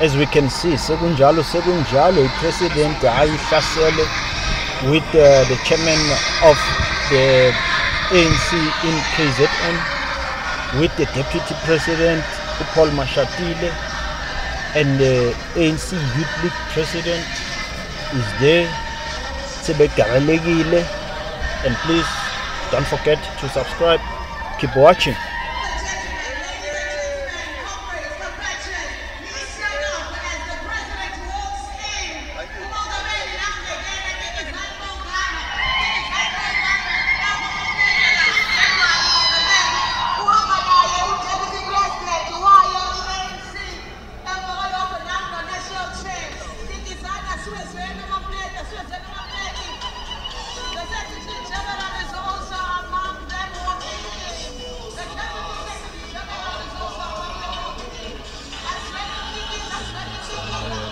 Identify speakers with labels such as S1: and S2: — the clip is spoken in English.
S1: as we can see sekunjalo sekunjalo i-president ayihlasele with uh, the chairman of the ANC in KZN with the deputy president Paul Mashatile and the ANC Youth League president is there. And please don't forget to subscribe. Keep watching